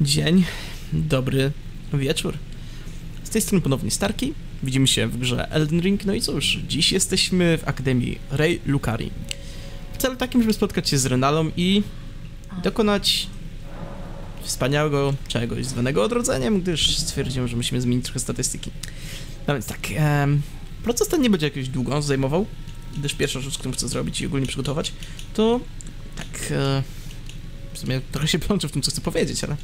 Dzień, dobry wieczór. Z tej strony ponownie Starki. Widzimy się w grze Elden Ring. No i cóż, dziś jesteśmy w Akademii Rey Lucari. W celu takim, żeby spotkać się z Renalą i dokonać wspaniałego czegoś zwanego odrodzeniem, gdyż stwierdziłem, że musimy zmienić trochę statystyki. No więc tak, em, proces ten nie będzie jakoś długo zajmował, gdyż pierwsza rzecz, którą chcę zrobić i ogólnie przygotować, to tak, e, w sumie trochę się plączę w tym, co chcę powiedzieć, ale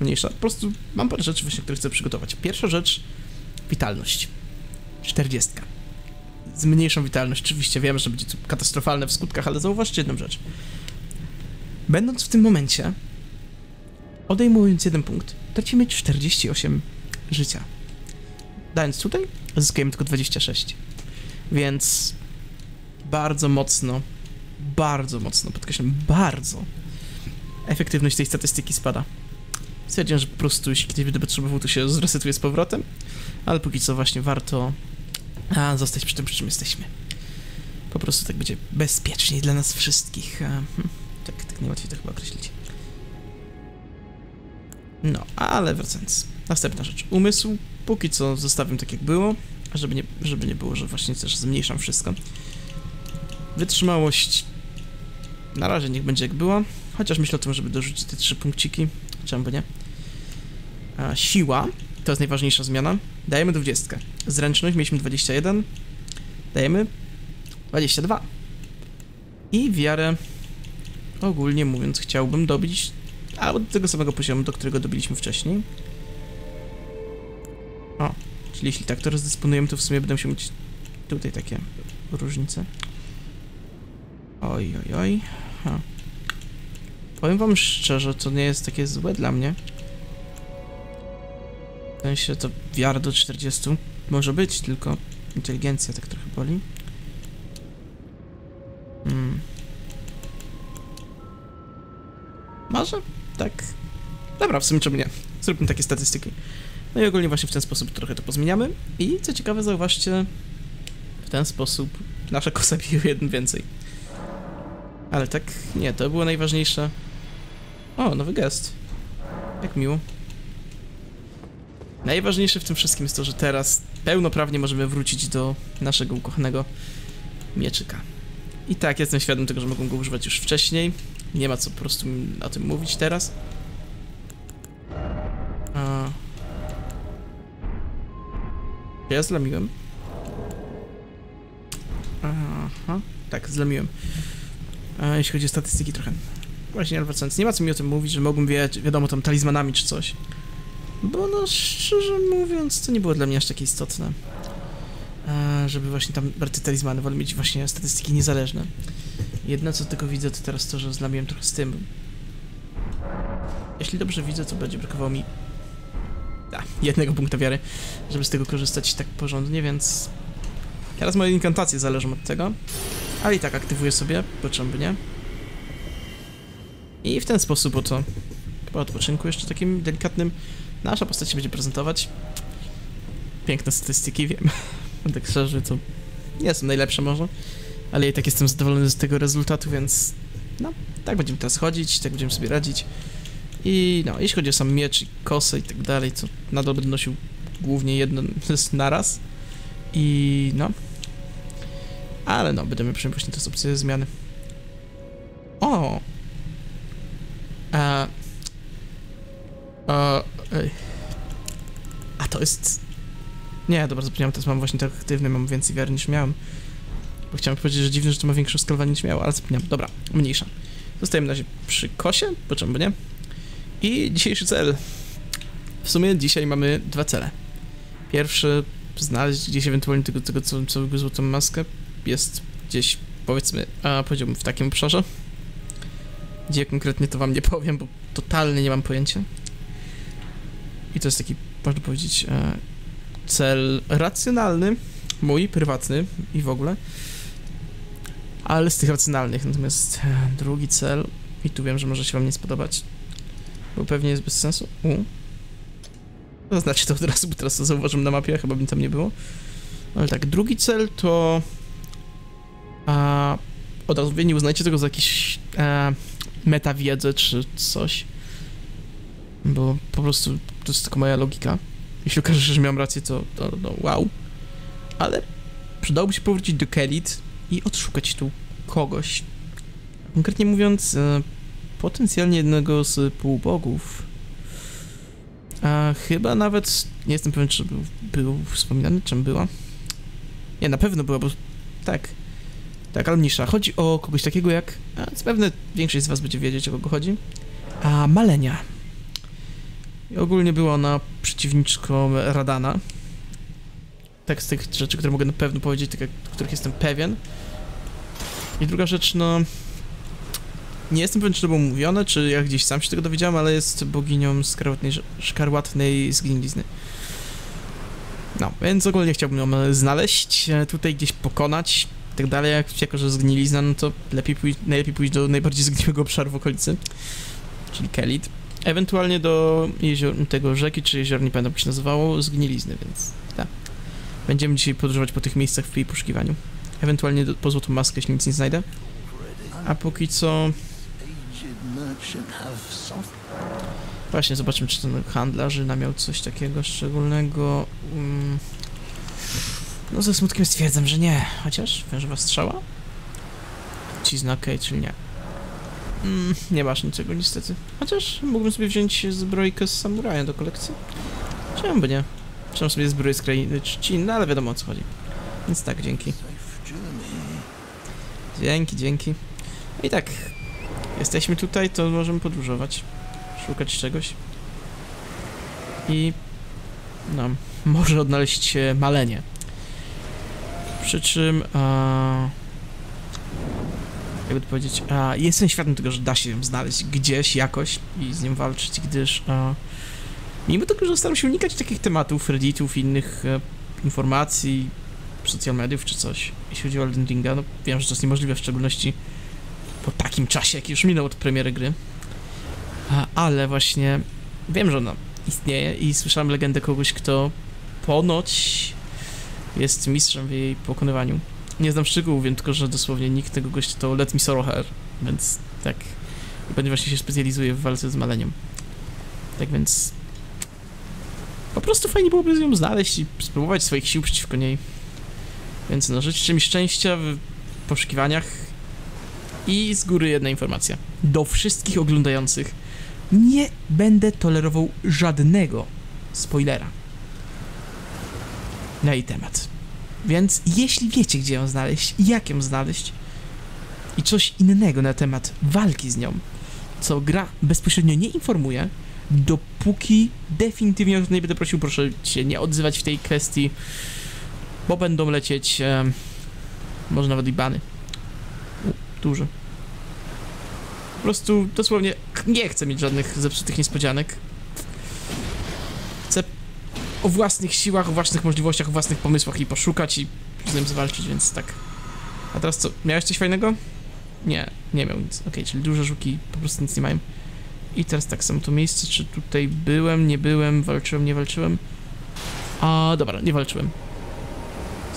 mniejsza. Po prostu mam parę rzeczy właśnie, które chcę przygotować. Pierwsza rzecz, witalność. 40. Zmniejszą witalność. Oczywiście wiem, że będzie to katastrofalne w skutkach, ale zauważcie jedną rzecz. Będąc w tym momencie, odejmując jeden punkt, tracimy 48 życia. Dając tutaj, zyskujemy tylko 26. Więc bardzo mocno, bardzo mocno, podkreślam, bardzo efektywność tej statystyki spada. Stwierdziłem, że po prostu jeśli kiedyś będę potrzebował, to się zresetuje z powrotem, ale póki co właśnie warto a, zostać przy tym, przy czym jesteśmy. Po prostu tak będzie bezpieczniej dla nas wszystkich. A, hm, tak, tak najłatwiej to chyba określić. No, ale wracając. Następna rzecz. Umysł. Póki co zostawiam tak jak było, żeby nie, żeby nie było, że właśnie też zmniejszam wszystko. Wytrzymałość. Na razie niech będzie jak było. Chociaż myślę o tym, żeby dorzucić te trzy punkciki. Czemu nie? Siła. To jest najważniejsza zmiana. Dajemy 20. Zręczność mieliśmy 21. Dajemy 22. I wiarę, ogólnie mówiąc, chciałbym dobić albo do tego samego poziomu, do którego dobiliśmy wcześniej. O, czyli jeśli tak to rozdysponujemy, to w sumie będę musiał mieć tutaj takie różnice. Oj, oj, oj. Ha. Powiem wam szczerze, to nie jest takie złe dla mnie. W sensie to wiara do 40 może być, tylko inteligencja tak trochę boli. Hmm. Może? Tak. Dobra, w sumie czemu nie? Zróbmy takie statystyki. No i ogólnie właśnie w ten sposób trochę to pozmieniamy. I co ciekawe, zauważcie, w ten sposób nasza kosa bije jeden więcej. Ale tak, nie, to było najważniejsze. O, nowy gest. Jak miło. Najważniejsze w tym wszystkim jest to, że teraz pełnoprawnie możemy wrócić do naszego ukochanego mieczyka. I tak, jestem świadom tego, że mogłem go używać już wcześniej. Nie ma co po prostu o tym mówić teraz. A... Ja zlamiłem. Aha, tak, zlamiłem. A jeśli chodzi o statystyki trochę. Właśnie, ale wracając, nie ma co mi o tym mówić, że mogłem wiedzieć, wiadomo, tam talizmanami czy coś. Bo no, szczerze mówiąc, to nie było dla mnie aż takie istotne. E, żeby właśnie tam brać talizmany, wolę mieć właśnie statystyki niezależne. Jedno co tylko widzę to teraz to, że zlamiłem trochę z tym. Jeśli dobrze widzę, to będzie brakowało mi a, jednego punkta wiary, żeby z tego korzystać tak porządnie, więc teraz moje inkantacje zależą od tego, ale i tak aktywuję sobie, by nie. I w ten sposób oto, po odpoczynku jeszcze takim delikatnym, nasza postać się będzie prezentować. Piękne statystyki, wiem. tak szczerze, to nie są najlepsze może, ale i tak jestem zadowolony z tego rezultatu, więc no, tak będziemy teraz chodzić, tak będziemy sobie radzić. I no, jeśli chodzi o sam miecz i kosę i tak dalej, to nadal będę nosił głównie jedno naraz. I no. Ale no, będziemy przyjąć właśnie te opcje zmiany. O! A... A... Ej. A to jest... Nie, dobra, zapomniałem, teraz mam właśnie tak aktywny, mam więcej wiary niż miałem. Bo chciałem powiedzieć, że dziwne, że to ma większą skalowanie niż miało, ale zapomniałem. Dobra, mniejsza. Zostajemy na razie przy kosie, po czym by nie. I dzisiejszy cel. W sumie dzisiaj mamy dwa cele. Pierwszy, znaleźć gdzieś ewentualnie tego, tego całego złotą maskę. Jest gdzieś, powiedzmy, a powiedziałbym w takim obszarze. Gdzie konkretnie to wam nie powiem, bo totalnie nie mam pojęcia. I to jest taki, można powiedzieć, e, cel racjonalny, mój, prywatny i w ogóle. Ale z tych racjonalnych, natomiast e, drugi cel, i tu wiem, że może się wam nie spodobać, bo pewnie jest bez sensu. U. Zaznaczcie to od razu, bo teraz to zauważyłem na mapie, chyba by tam nie było. Ale tak, drugi cel to... A, od razu wy nie uznajcie tego za jakiś e, metawiedzę czy coś. bo po prostu to jest tylko moja logika. Jeśli okaże się, że miałem rację, to, to no wow. Ale przydałoby się powrócić do Kelit i odszukać tu kogoś. Konkretnie mówiąc, e, potencjalnie jednego z półbogów. A chyba nawet, nie jestem pewien, czy był, był wspominany, czym była. Nie, na pewno była, bo tak. Tak, ale mniejsza. Chodzi o kogoś takiego jak, a zapewne większość z was będzie wiedzieć, o kogo chodzi, a Malenia. I ogólnie była ona przeciwniczką Radana. Tak z tych rzeczy, które mogę na pewno powiedzieć, tak jak, których jestem pewien. I druga rzecz, no... Nie jestem pewien, czy to było mówione, czy ja gdzieś sam się tego dowiedziałem, ale jest boginią szkarłatnej, szkarłatnej zgnilizny. No, więc ogólnie chciałbym ją znaleźć, e, tutaj gdzieś pokonać i tak dalej, jak, jako że zgnilizna, no to lepiej pójść, najlepiej pójść do najbardziej zgniłego obszaru w okolicy, czyli Kelit. Ewentualnie do jezior, tego rzeki czy jezior, nie pamiętam jak się nazywało, zgnilizny, więc tak. Będziemy dzisiaj podróżować po tych miejscach w jej poszukiwaniu. Ewentualnie do, po złotą maskę, jeśli nic nie znajdę. A póki co... Właśnie, zobaczmy, czy ten handlarzyna miał coś takiego szczególnego. Mm. No ze smutkiem stwierdzam, że nie. Chociaż wężowa strzała? Cizna okej, czyli nie. Mm, nie masz niczego niestety. Chociaż mógłbym sobie wziąć zbrojkę z samuraja do kolekcji. Czemu by nie? Czemu sobie zbroję z krainy trzcin, no ale wiadomo o co chodzi. Więc tak, dzięki. Dzięki, dzięki. I tak, jesteśmy tutaj, to możemy podróżować. Szukać czegoś. I... No, może odnaleźć malenie. Przy czym... jakby to powiedzieć... A, jestem świadom tego, że da się znaleźć gdzieś, jakoś i z nią walczyć, gdyż... A, mimo tego, że staram się unikać takich tematów, redditów, innych e, informacji, social mediów czy coś, jeśli chodzi o Elden Ringa, no wiem, że to jest niemożliwe, w szczególności po takim czasie, jaki już minął od premiery gry. A, ale właśnie wiem, że ona istnieje i słyszałem legendę kogoś, kto ponoć jest mistrzem w jej pokonywaniu. Nie znam szczegółów, wiem tylko, że dosłownie nikt tego gościa to Let Me Sorrow Her, więc tak. I ponieważ się specjalizuje w walce z maleniem. Tak więc... Po prostu fajnie byłoby ją znaleźć i spróbować swoich sił przeciwko niej. Więc no, życzę mi szczęścia w poszukiwaniach. I z góry jedna informacja. Do wszystkich oglądających nie będę tolerował żadnego spoilera na jej temat. Więc jeśli wiecie, gdzie ją znaleźć, jak ją znaleźć i coś innego na temat walki z nią, co gra bezpośrednio nie informuje, dopóki definitywnie to nie będę prosił, proszę się nie odzywać w tej kwestii, bo będą lecieć e, może nawet i bany. Duże. Po prostu dosłownie nie chcę mieć żadnych zepsutych niespodzianek. O własnych siłach, o własnych możliwościach, o własnych pomysłach i poszukać i z nim zwalczyć, więc tak. A teraz co? Miałeś coś fajnego? Nie, nie miał nic. Ok, czyli duże żuki po prostu nic nie mają. I teraz tak, samo to miejsce, czy tutaj byłem, nie byłem, walczyłem, nie walczyłem. A, dobra, nie walczyłem.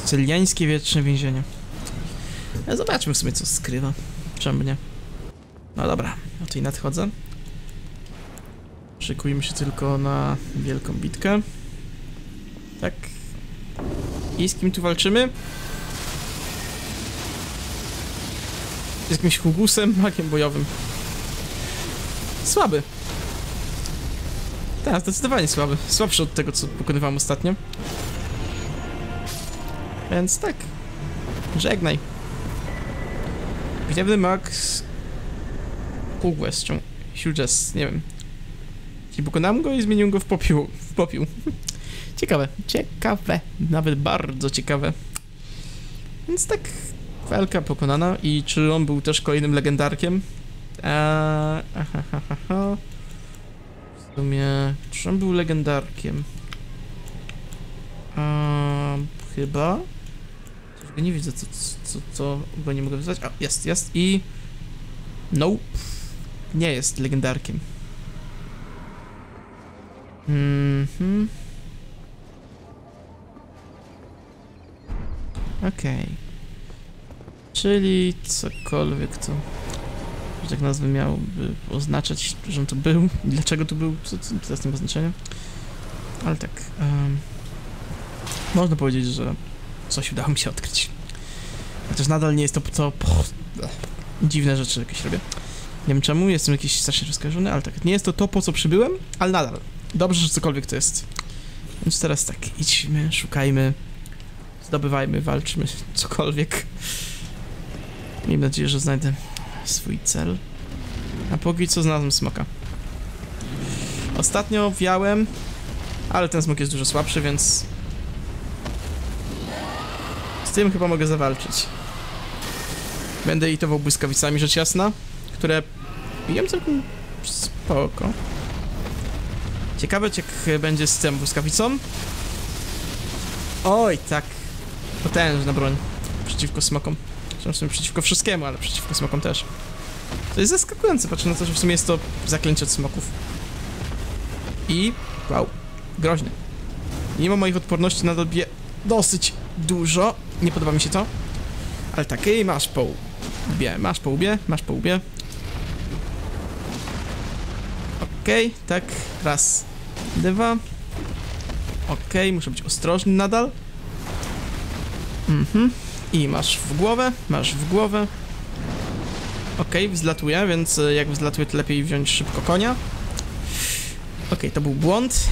Celiańskie wieczne więzienie. Ja zobaczmy w sumie, co skrywa. Czemu nie? No dobra, ja tutaj nadchodzę. Szykujmy się tylko na wielką bitkę. Tak. I z kim tu walczymy? Z jakimś Hugusem, magiem bojowym. Słaby. Tak, zdecydowanie słaby. Słabszy od tego, co pokonywałem ostatnio. Więc tak. Żegnaj. Gniewny Max Question. Hughes, nie wiem. I pokonałem go i zmienił go w popiół. W popiół. Ciekawe, ciekawe, nawet bardzo ciekawe. Więc tak, walka pokonana i czy on był też kolejnym legendarkiem? Eee, aha. W sumie, czy on był legendarkiem? Eee, chyba. Coś go nie widzę, co, co, co go nie mogę wyzwać. A, jest, jest i... Nope nie jest legendarkiem. Mhm. Okej. Okay. Czyli cokolwiek to że tak nazwy miałby oznaczać, że on tu był i dlaczego tu był, co, co teraz nie ma znaczenia. Ale tak, em, można powiedzieć, że coś udało mi się odkryć. Chociaż nadal nie jest to, co... dziwne rzeczy jakieś robię. Nie wiem czemu, jestem jakiś strasznie rozkojarzony, ale tak, nie jest to to, po co przybyłem, ale nadal. Dobrze, że cokolwiek to jest. Więc teraz tak, idźmy, szukajmy, zdobywajmy, walczmy, cokolwiek. Miejmy nadzieję, że znajdę swój cel. A póki co znalazłem smoka. Ostatnio wiałem, ale ten smok jest dużo słabszy, więc... Z tym chyba mogę zawalczyć. Będę itował błyskawicami, rzecz jasna, które biją całkiem spoko. Ciekawe, jak będzie z tym błyskawicą. Oj, tak. Potężna broń przeciwko smokom. Zresztą przeciwko wszystkiemu, ale przeciwko smokom też. To jest zaskakujące, patrzę na to, że w sumie jest to zaklęcie od smoków. I... wow, groźne. Mimo moich odporności nadal bije dosyć dużo. Nie podoba mi się to. Ale tak, i masz po łbie, masz po łbie, masz po łbie. Okej, okay, tak, raz, dwa. Okej, okay, muszę być ostrożny nadal. Mhm. I masz w głowę, masz w głowę. Okej, okay, wzlatuje, więc e, jak wzlatuje, to lepiej wziąć szybko konia. Okej, okay, to był błąd.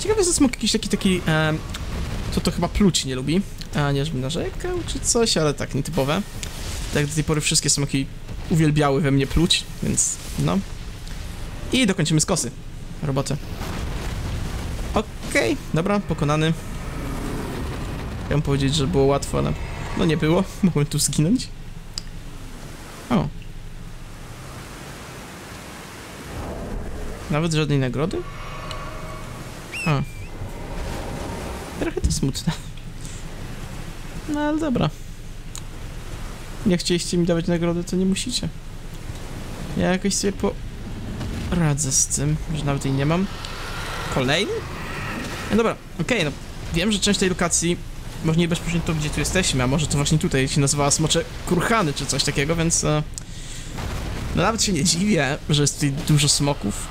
Ciekawe, że smok jakiś taki, taki, e, to to chyba pluć nie lubi. A nie, żebym narzekał czy coś, ale tak, nietypowe. Tak do tej pory wszystkie smoki uwielbiały we mnie pluć, więc no. I dokończymy z kosy. Robotę. Okej, okay, dobra, pokonany. Chciałem powiedzieć, że było łatwo, ale no nie było. Mogłem tu zginąć. O. Nawet żadnej nagrody? A. Trochę to smutne. No ale dobra. Nie chcieliście mi dawać nagrody, to nie musicie. Ja jakoś sobie poradzę z tym, że nawet jej nie mam. Kolejny? No dobra, okej, okay, no wiem, że część tej lokacji może nie bezpośrednio to, gdzie tu jesteśmy, a może to właśnie tutaj się nazywała Smocze Kurhany, czy coś takiego, więc... E, no nawet się nie dziwię, że jest tutaj dużo smoków.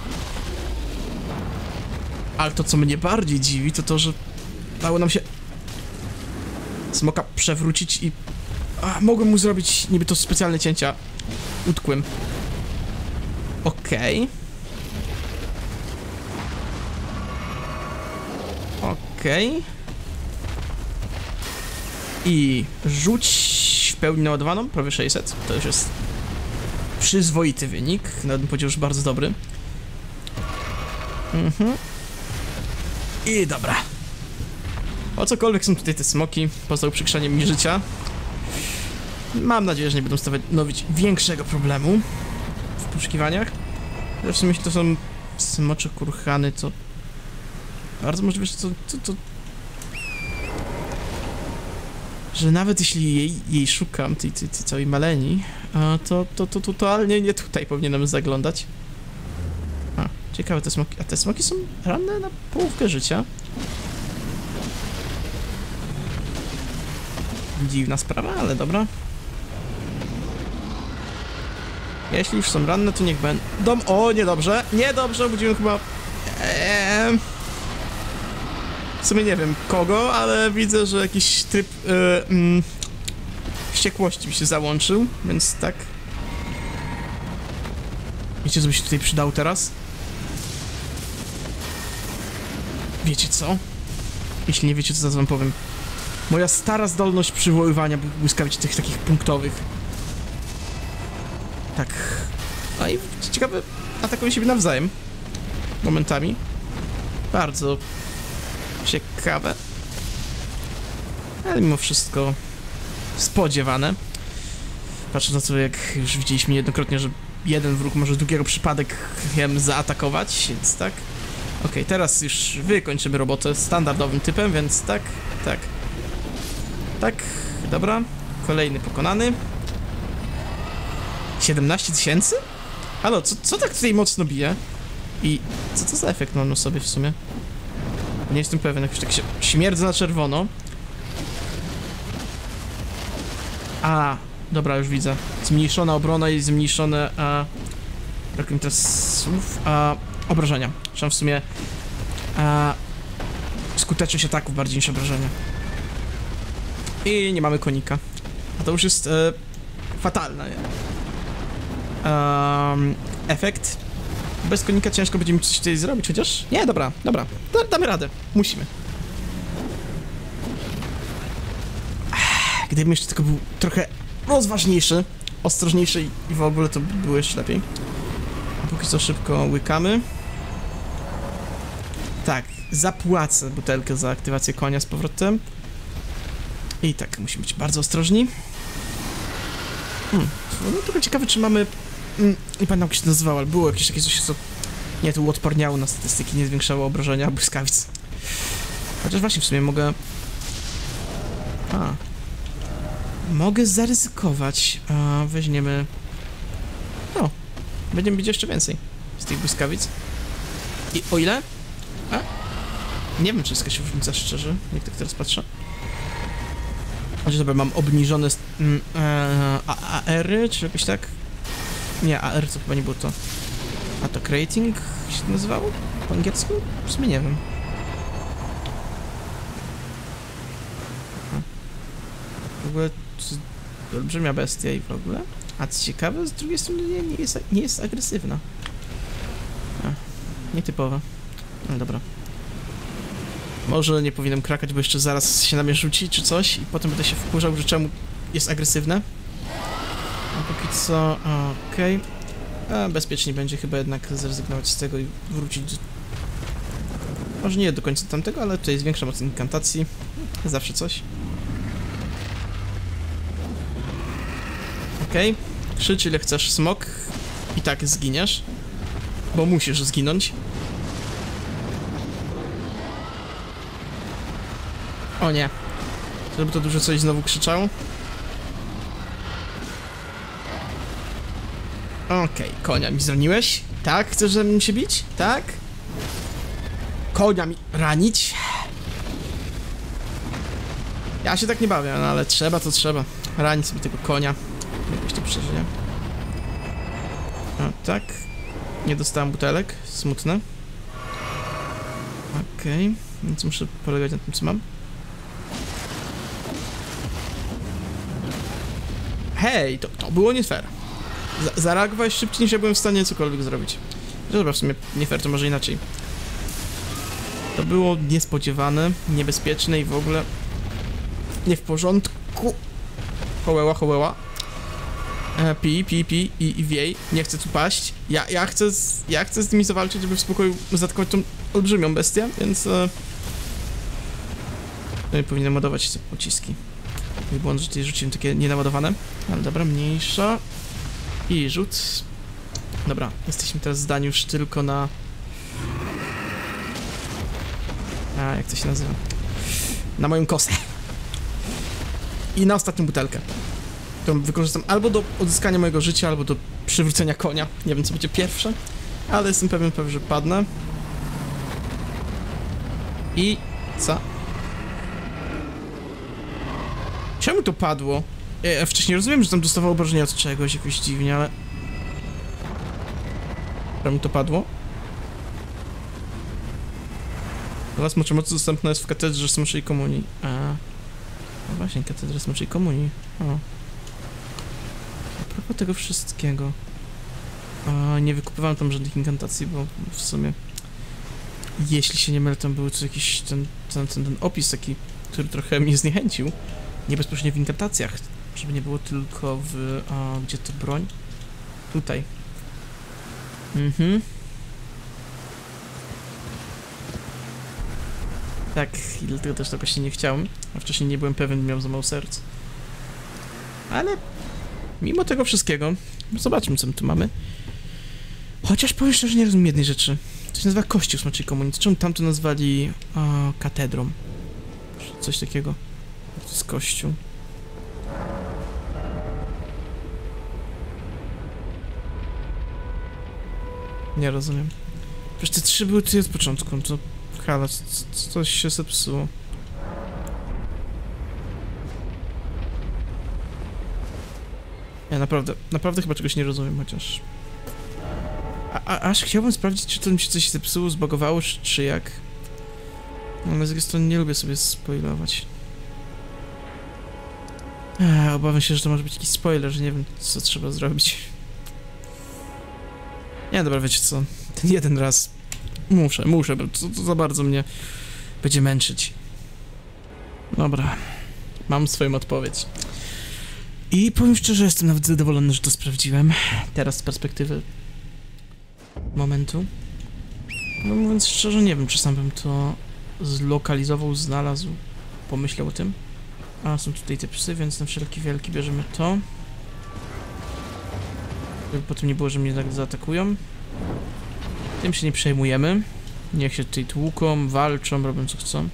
Ale to, co mnie bardziej dziwi, to to, że dało nam się smoka przewrócić i... A, mogłem mu zrobić niby to specjalne cięcia. Utkłem. Okej. Okay. Okej. Okay. I rzuć w pełni naładowaną, prawie 600. To już jest przyzwoity wynik. Nawet bym powiedział, że bardzo dobry. Mhm. I dobra. O cokolwiek są tutaj te smoki, poza uprzykrzaniem mi życia. Mam nadzieję, że nie będą stanowić większego problemu w poszukiwaniach. Ale w to są smocze kurhany, to... Bardzo możliwe, że to, to, to że nawet jeśli jej, jej szukam, tej, tej, tej całej maleni, to, to, to totalnie nie tutaj powinienem zaglądać. A, ciekawe te smoki. A te smoki są ranne na połówkę życia. Dziwna sprawa, ale dobra. Jeśli już są ranne, to niech będą... O, niedobrze, niedobrze, obudziłem chyba... Eee... W sumie nie wiem kogo, ale widzę, że jakiś tryb yy, mm, wściekłości mi się załączył, więc tak. Wiecie, co by się tutaj przydało teraz? Wiecie co? Jeśli nie wiecie, co zaraz wam powiem. Moja stara zdolność przywoływania błyskawic tych takich punktowych. Tak. A i ciekawe, atakują siebie nawzajem. Momentami. Bardzo ciekawe. Ale mimo wszystko spodziewane. Patrzę na to, jak już widzieliśmy jednokrotnie, że jeden wróg może drugiego przypadkiem zaatakować, więc tak. Ok, teraz już wykończymy robotę standardowym typem, więc tak, tak. Tak, dobra. Kolejny pokonany. 17 tysięcy? Halo, co, co tak tutaj mocno bije? I co to za efekt mam na sobie w sumie? Nie jestem pewien, jakoś tak się śmierdzę na czerwono. A, Dobra, już widzę. Zmniejszona obrona i zmniejszone... A, brakuje mi teraz słów. A, obrażenia. Czy w sumie... A, skuteczność ataków bardziej niż obrażenia. I nie mamy konika. A to już jest e, fatalne. Um, efekt. Bez konika ciężko będzie mi coś tutaj zrobić, chociaż... Nie, dobra, dobra. Da, damy radę. Musimy. Gdybym jeszcze tylko był trochę rozważniejszy, ostrożniejszy i- w ogóle to by było jeszcze lepiej. A póki co szybko łykamy. Tak, zapłacę butelkę za aktywację konia z powrotem. I tak, musimy być bardzo ostrożni. Hmm, no tylko ciekawe, czy mamy... Mm, nie pamiętam, jak się nazywało, ale było jakieś takie coś, co... Nie, to uodparniało na statystyki, nie zwiększało obrażenia błyskawic. Chociaż właśnie w sumie mogę... A. Mogę zaryzykować. A, weźmiemy... No. Będziemy mieć jeszcze więcej z tych błyskawic. I o ile? A? Nie wiem, czy jest jakaś różnica, szczerze, jak tak teraz patrzę. Znaczy, dobra, mam obniżone mm, e, a- AR-y, czy jakoś tak? Nie, AR to chyba nie było to. Attack rating się to nazywało? Po angielsku? W sumie nie wiem. W ogóle to olbrzymia bestia i w ogóle. A co ciekawe, z drugiej strony nie, nie, jest, nie jest agresywna. A, nietypowa. No dobra. Może nie powinienem krakać, bo jeszcze zaraz się na mnie rzuci czy coś i potem będę się wkurzał, że czemu jest agresywne. Co, okej. A bezpiecznie będzie chyba jednak zrezygnować z tego i wrócić do... Może nie do końca tamtego, ale tutaj większa moc inkantacji. Zawsze coś. Okej. Krzycz ile chcesz, smok. I tak zginiesz. Bo musisz zginąć. O nie. Żeby to dużo coś znowu krzyczało. Okej, konia mi zraniłeś? Tak? Chcesz mną się bić? Tak? Konia mi ranić? Ja się tak nie bawię, no ale trzeba to trzeba. Ranić sobie tego konia. Jakoś to przeżyje. O, tak. Nie dostałem butelek. Smutne. Okej. Więc muszę polegać na tym, co mam. Hej, to, to było nie fair. Za zareagowałeś szybciej niż ja byłem w stanie cokolwiek zrobić. No Dobra, w sumie nie fair, to może inaczej. To było niespodziewane, niebezpieczne i w ogóle nie w porządku. Hołeła, hołeła. E, pi, pi, pi i, i wiej. Nie chcę tu paść. Ja, ja, chcę z, ja chcę z nimi zawalczyć, żeby w spokoju zaatakować tą olbrzymią bestię, więc... E, no powinienem ładować te pociski. Mój błąd, że tutaj rzuciłem takie nienaładowane. Ale dobra, mniejsza. I rzut. Dobra, jesteśmy teraz zdani już tylko na... A, jak to się nazywa? Na moją kosę. I na ostatnią butelkę. Którą wykorzystam albo do odzyskania mojego życia, albo do przywrócenia konia. Nie wiem, co będzie pierwsze, ale jestem pewien, pewien że padnę. I... co? Czemu to padło? Ja wcześniej rozumiem, że tam dostawał obrażenia od czegoś jakoś dziwnie, ale... Czemu to padło? Teraz moczy mocy dostępna jest w katedrze Smoczej Komunii. A... No właśnie, katedra Smoczej Komunii. O. A propos tego wszystkiego... A, nie wykupywałem tam żadnych inkantacji, bo w sumie... Jeśli się nie mylę, tam był tu jakiś ten, ten, ten, ten opis taki, który trochę mnie zniechęcił. Nie bezpośrednio w inkantacjach, żeby nie było tylko w... A, gdzie to broń? Tutaj. Mhm. Tak, i dlatego też tego się nie chciałem. A wcześniej nie byłem pewien, miałem za mało serc. Ale mimo tego wszystkiego, zobaczmy co my tu mamy. Chociaż powiem szczerze, nie rozumiem jednej rzeczy. To się nazywa Kościół Smoczej Komunii. Czemu tam to nazwali o, katedrą? Coś takiego. To jest kościół. Nie rozumiem. Przecież te trzy były tutaj od początku, to halo, coś się zepsuło. Ja naprawdę, naprawdę chyba czegoś nie rozumiem, chociaż... A, a, aż chciałbym sprawdzić, czy to mi się coś zepsuło, zbagowało, czy, czy jak. No, z drugiej strony nie lubię sobie spoilować. Eee, obawiam się, że to może być jakiś spoiler, że nie wiem, co trzeba zrobić. Nie, dobra, wiecie co, ten jeden raz muszę, muszę, bo to, to za bardzo mnie będzie męczyć. Dobra, mam swoją odpowiedź. I powiem szczerze, jestem nawet zadowolony, że to sprawdziłem. Teraz z perspektywy momentu. No mówiąc szczerze, nie wiem, czy sam bym to zlokalizował, znalazł, pomyślał o tym. A, są tutaj te psy, więc na wszelki wielki bierzemy to. Żeby potem nie było, że mnie tak zaatakują. Tym się nie przejmujemy. Niech się tutaj tłuką, walczą, robią co chcą.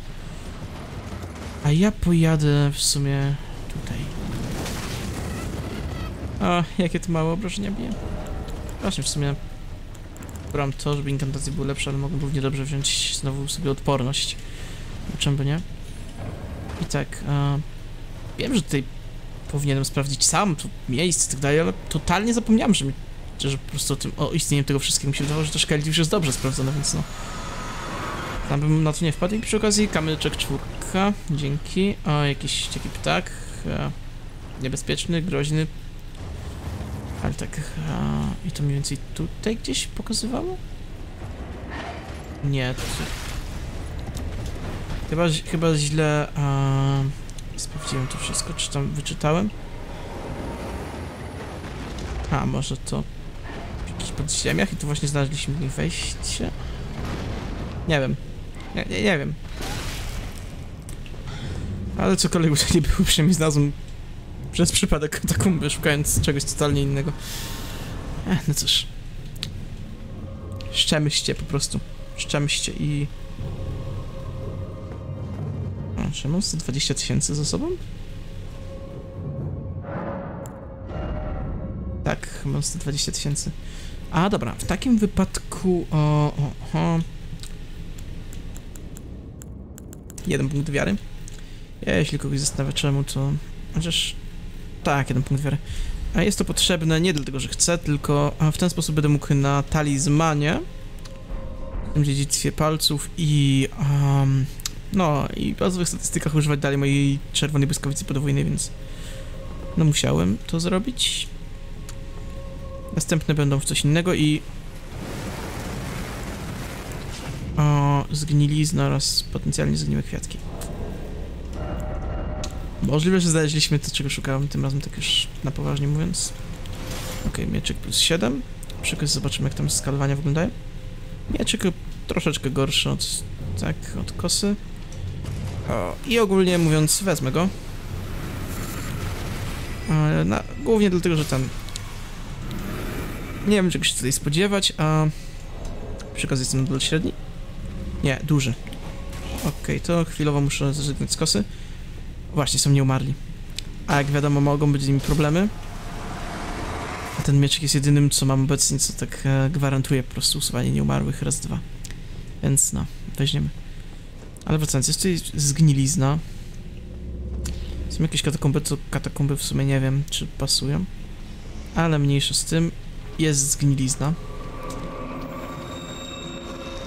A ja pojadę w sumie tutaj. A, jakie to małe obrażenia bije. Właśnie, w sumie Brałem to, żeby inkantacje były lepsze, ale mogłem równie dobrze wziąć znowu sobie odporność. Czemu by nie? I tak, wiem, że tutaj powinienem sprawdzić sam to miejsce i tak dalej, ale totalnie zapomniałem, że, mi, że po prostu o, tym, o istnieniu tego wszystkiego mi się wydawało, że to Skelly już jest dobrze sprawdzone, więc no. Tam bym na to nie wpadł i przy okazji kamyczek czwórka, dzięki. O, jakiś taki ptak, e, niebezpieczny, groźny, ale tak, a, i to mniej więcej tutaj gdzieś pokazywało? Nie, to... Chyba, chyba źle a, sprawdziłem to wszystko, czy tam wyczytałem? A, może to w jakichś podziemiach i tu właśnie znaleźliśmy wejście? Nie wiem. Nie, nie, nie wiem. Ale cokolwiek by to nie było, przynajmniej znalazłem przez przypadek katakumby, szukając czegoś totalnie innego. Ech, no cóż. Szczemyście po prostu. Szczemyście i... Czy mam 120 tysięcy za sobą? Tak, mam 120 tysięcy. A, dobra, w takim wypadku... O, o, o. Jeden punkt wiary. Ja, jeśli kogoś zastanawia czemu, to... Chociaż tak, jeden punkt wiary. A jest to potrzebne nie dlatego, że chcę, tylko w ten sposób będę mógł na talizmanie, w tym dziedzictwie palców i um, no i w bazowych statystykach używać dalej mojej czerwonej błyskawicy podwójnej, więc no musiałem to zrobić. Następne będą w coś innego i o, zgnilizna oraz potencjalnie zgniłe kwiatki. Możliwe, że znaleźliśmy to, czego szukałem tym razem, tak już na poważnie mówiąc. Ok, mieczyk plus 7. Przy okazji zobaczymy, jak tam skalowania wyglądają. Mieczyk troszeczkę gorszy od, tak, od kosy. O, I ogólnie mówiąc, wezmę go. E, na, głównie dlatego, że tam nie wiem, czego się tutaj spodziewać, a przy okazji jestem nadal średni. Nie, duży. Okej, okay, to chwilowo muszę zrezygnować z kosy. Właśnie, są nieumarli. A jak wiadomo, mogą być z nimi problemy. A ten mieczek jest jedynym, co mam obecnie, co tak e, gwarantuje po prostu usuwanie nieumarłych raz, dwa. Więc no, weźmiemy. Ale wracając, jest tutaj zgnilizna. Są jakieś katakomby, co katakomby w sumie nie wiem, czy pasują. Ale mniejsza z tym, jest zgnilizna.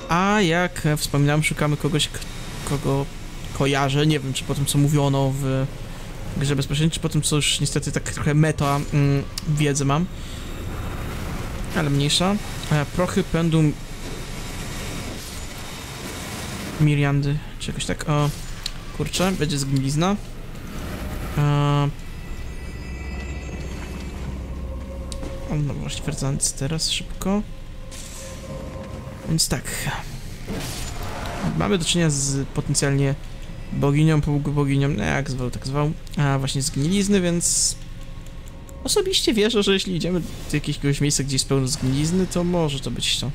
A jak wspominałem, szukamy kogoś, kogo kojarzę, nie wiem, czy po tym, co mówiono w grze bezpośrednio, czy po tym, co już niestety tak trochę meta mm, wiedzę mam. Ale mniejsza. E, prochy pędu Miriandy, czy jakoś tak, o, kurczę, będzie zgnilizna. E, o, no właśnie, wracając teraz szybko. Więc tak. Mamy do czynienia z potencjalnie boginią, półboginią, no jak zwał, tak zwał, a właśnie zgnilizny, więc osobiście wierzę, że jeśli idziemy do jakiegoś miejsca, gdzie jest pełno zgnilizny, to może to być to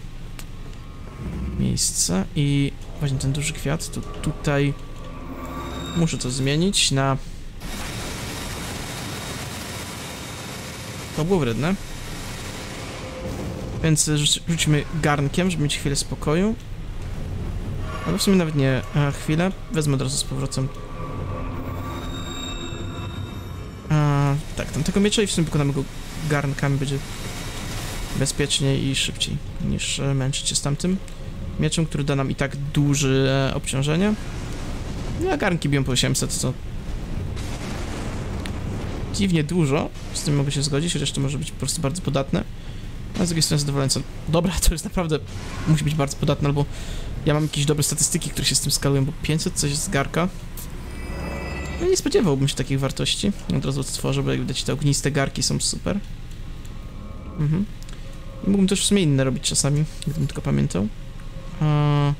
miejsce i właśnie ten duży kwiat, to tutaj muszę to zmienić na to było wredne więc rzućmy garnkiem, żeby mieć chwilę spokoju ale w sumie nawet nie e, chwilę. Wezmę od razu z powrotem. E, tak, tamtego miecza i w sumie pokonamy go garnkami, będzie bezpieczniej i szybciej niż e, męczyć się z tamtym mieczem, który da nam i tak duże obciążenie. No garnki biją po 800, co dziwnie dużo, z tym mogę się zgodzić, chociaż to może być po prostu bardzo podatne. A z drugiej strony zadowalająco. Dobra, to jest naprawdę, musi być bardzo podatne, albo ja mam jakieś dobre statystyki, które się z tym skalują, bo 500 coś z garka. No nie spodziewałbym się takich wartości. Od razu odtworzę, bo jak widać te ogniste garki są super. Mhm. I mógłbym też w sumie inne robić czasami, gdybym tylko pamiętał. A...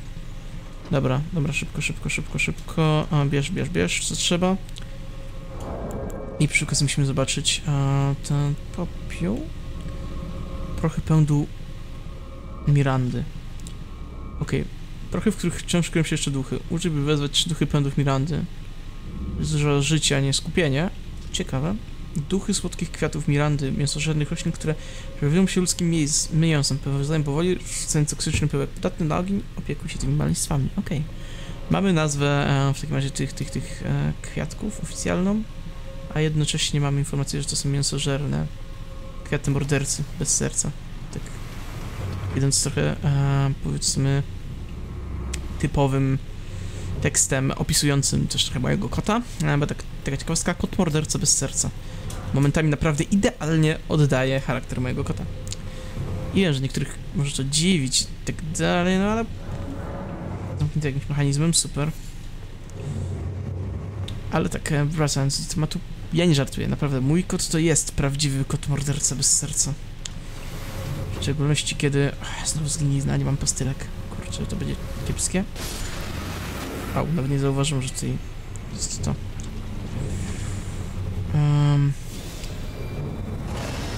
Dobra, dobra, szybko, szybko, szybko, szybko. A, bierz, bierz, bierz, co trzeba. I przy okazji musimy zobaczyć a, ten popiół. Prochy pędu Mirandy. Okej. Okay. W których wciąż kryją się jeszcze duchy. Użyj, by wezwać trzy duchy pędów Mirandy. Dużo życia, nie skupienie. Ciekawe. Duchy słodkich kwiatów Mirandy, mięsożernych roślin, które przejawiają się ludzkim mięsem, pełzają powoli, rzucając toksyczny pyłek. Podatny na ogień, opiekuj się tymi malństwami. Okej. Okay. Mamy nazwę e, w takim razie tych, tych, tych e, kwiatków oficjalną, a jednocześnie mamy informację, że to są mięsożerne kwiaty mordercy, bez serca. Tak. Idąc trochę, e, powiedzmy, typowym tekstem opisującym też trochę mojego kota, e, bo tak, taka ciekawostka, kot morderca bez serca. Momentami naprawdę idealnie oddaje charakter mojego kota. I wiem, że niektórych może to dziwić i tak dalej, no ale zamknięty jakimś mechanizmem, super. Ale tak, e, wracając do tematu, ja nie żartuję, naprawdę, mój kot to jest prawdziwy kot morderca bez serca. W szczególności kiedy... Ach, znowu zgnilizna, nie mam pastylek. Kurczę, to będzie kiepskie. Au, nawet nie zauważyłem, że tutaj jest to. Um.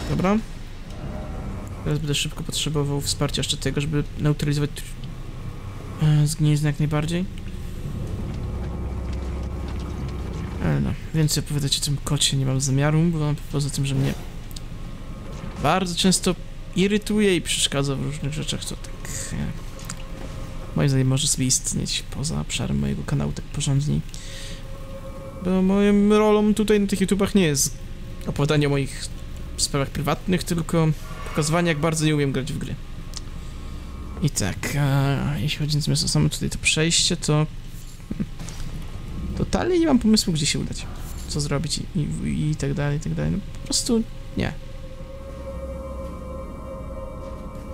Dobra. Teraz będę szybko potrzebował wsparcia jeszcze tego, żeby neutralizować e, zgniliznę jak najbardziej. Ale no, więcej opowiadać o tym kocie nie mam zamiaru, bo poza tym, że mnie bardzo często irytuje i przeszkadza w różnych rzeczach, to tak... Ja moim zdaniem może sobie istnieć poza obszarem mojego kanału tak porządniej. Bo moją rolą tutaj na tych YouTubach nie jest opowiadanie o moich sprawach prywatnych, tylko pokazywanie, jak bardzo nie umiem grać w gry. I tak, a jeśli chodzi natomiast o samo tutaj to przejście, to totalnie nie mam pomysłu, gdzie się udać, co zrobić i, i, i tak dalej, i tak dalej. No, po prostu nie.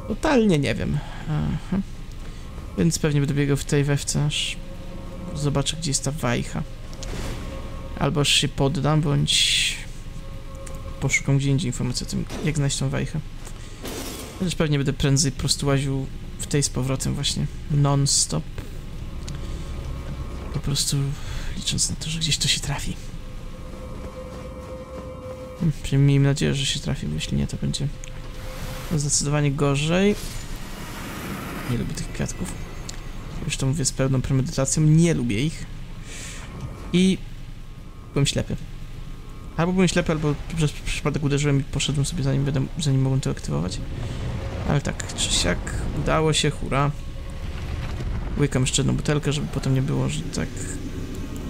Totalnie nie wiem. Aha. Więc pewnie będę biegał w tej wewce, aż zobaczę, gdzie jest ta wajcha. Albo aż się poddam, bądź poszukam gdzie indziej informacji o tym, jak znaleźć tą wajchę. Chociaż pewnie będę prędzej po prostu łaził w tej z powrotem właśnie, non-stop. Po prostu licząc na to, że gdzieś to się trafi. Hmm, miejmy nadzieję, że się trafi, bo jeśli nie, to będzie zdecydowanie gorzej. Nie lubię tych kwiatków. Już to mówię z pełną premedytacją. Nie lubię ich. I byłem ślepy. Albo byłem ślepy, albo przez przypadek uderzyłem i poszedłem sobie zanim, będę, zanim mogłem to aktywować. Ale tak, czy siak udało się, hura. Łykam jeszcze jedną butelkę, żeby potem nie było, że tak...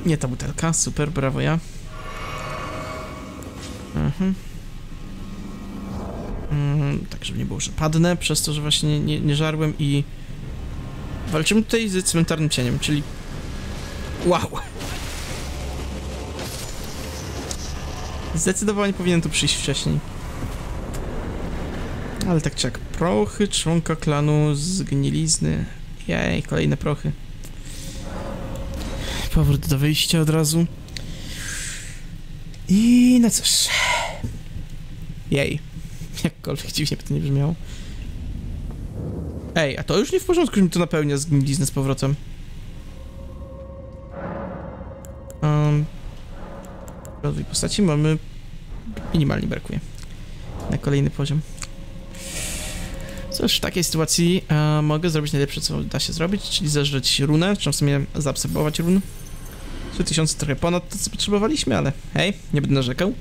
Nie ta butelka, super, brawo ja. Mhm. Mm, tak, żeby nie było, że padnę, przez to, że właśnie nie, nie, nie żarłem i walczymy tutaj z cmentarnym cieniem, czyli... Wow! Zdecydowanie powinien tu przyjść wcześniej. Ale tak czy jak, prochy członka klanu zgnilizny. Jej, kolejne prochy. Powrót do wyjścia od razu. I no cóż. Jej. Jakkolwiek dziwnie by to nie brzmiało. Ej, a to już nie w porządku, że mi to napełnia zgniliznę z powrotem. Rozwój postaci mamy... Minimalnie brakuje. Na kolejny poziom. Cóż, w takiej sytuacji e, mogę zrobić najlepsze, co da się zrobić, czyli zeżreć runę, czy w sumie zaabsorbować run. 3000 trochę ponad to, co potrzebowaliśmy, ale hej, nie będę narzekał.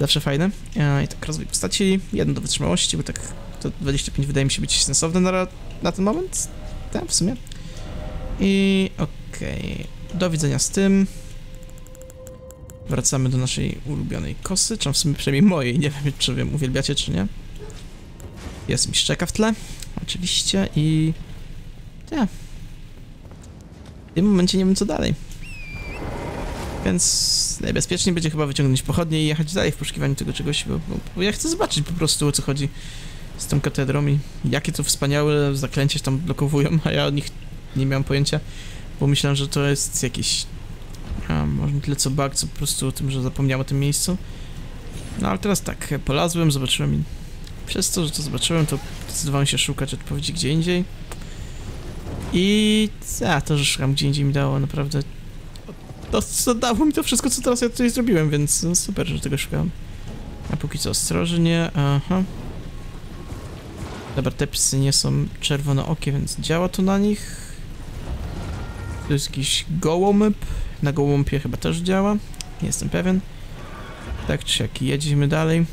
Zawsze fajne. E, I tak rozwój postaci, jeden do wytrzymałości, bo tak to 25 wydaje mi się być sensowne na, na ten moment. Tak, w sumie. I okej. Okay. Do widzenia z tym. Wracamy do naszej ulubionej kosy, czy w sumie przynajmniej mojej, nie wiem czy wiem, uwielbiacie czy nie. Jest mi szczeka w tle, oczywiście i... Ja. W tym momencie nie wiem co dalej. Więc najbezpieczniej będzie chyba wyciągnąć pochodnie i jechać dalej w poszukiwaniu tego czegoś, bo, bo, ja chcę zobaczyć po prostu o co chodzi z tą katedrą i jakie to wspaniałe zaklęcia się tam blokowują, a ja o nich nie miałem pojęcia, bo myślałem, że to jest jakiś a, może tyle co bug, co po prostu o tym, że zapomniałem o tym miejscu. No ale teraz tak, polazłem, zobaczyłem i przez to, że to zobaczyłem, to zdecydowałem się szukać odpowiedzi gdzie indziej. I a, to, że szukam gdzie indziej mi dało naprawdę... To, to dało mi to wszystko, co teraz ja tutaj zrobiłem, więc no, super, że tego szukałem. A póki co ostrożnie, aha. Dobra, te psy nie są czerwonookie, więc działa to na nich. To jest jakiś gołąb. Na gołąbie chyba też działa. Nie jestem pewien. Tak czy jak jedziemy dalej.